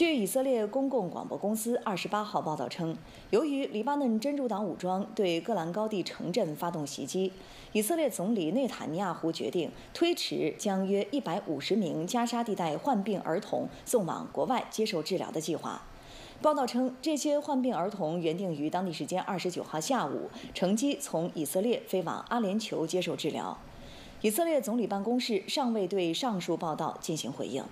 据以色列公共广播公司二十八号报道称由于黎巴嫩真主党武装对戈兰高地城镇发动袭击以色列总理内塔尼亚胡决定推迟将约一百五十名加沙地带患病儿童送往国外接受治疗的计划。报道称这些患病儿童原定于当地时间二十九号下午乘机从以色列飞往阿联酋接受治疗。以色列总理办公室尚未对上述报道进行回应。